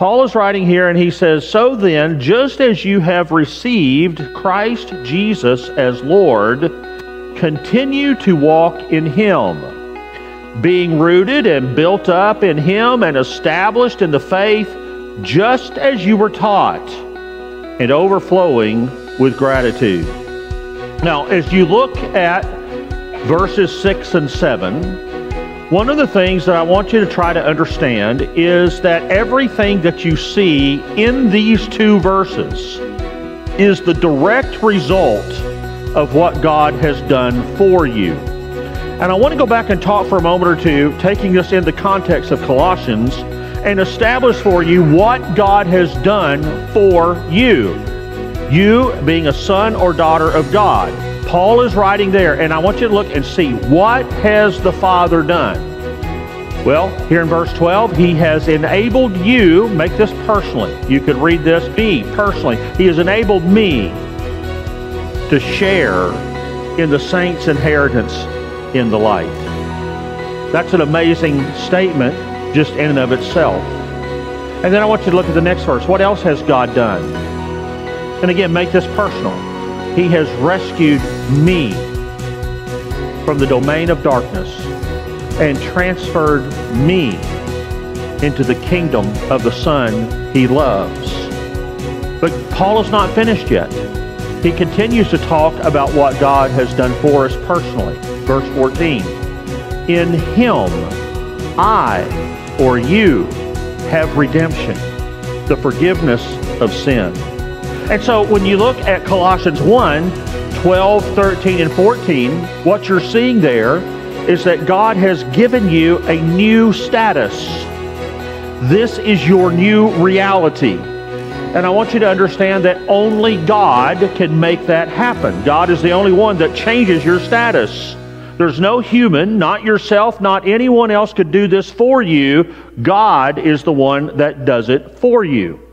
Paul is writing here and he says, So then, just as you have received Christ Jesus as Lord, continue to walk in him, being rooted and built up in him and established in the faith, just as you were taught, and overflowing with gratitude. Now, as you look at verses 6 and 7, one of the things that I want you to try to understand is that everything that you see in these two verses is the direct result of what God has done for you. And I want to go back and talk for a moment or two, taking this in the context of Colossians, and establish for you what God has done for you. You being a son or daughter of God. Paul is writing there, and I want you to look and see what has the Father done. Well, here in verse 12, he has enabled you, make this personally. You could read this, me personally. He has enabled me to share in the saints' inheritance in the light. That's an amazing statement just in and of itself. And then I want you to look at the next verse. What else has God done? And again, make this personal. He has rescued me from the domain of darkness and transferred me into the kingdom of the Son he loves. But Paul is not finished yet. He continues to talk about what God has done for us personally. Verse 14 In him I or you have redemption, the forgiveness of sin. And so when you look at Colossians 1 12, 13, and 14, what you're seeing there is that God has given you a new status. This is your new reality. And I want you to understand that only God can make that happen. God is the only one that changes your status. There's no human, not yourself, not anyone else could do this for you. God is the one that does it for you.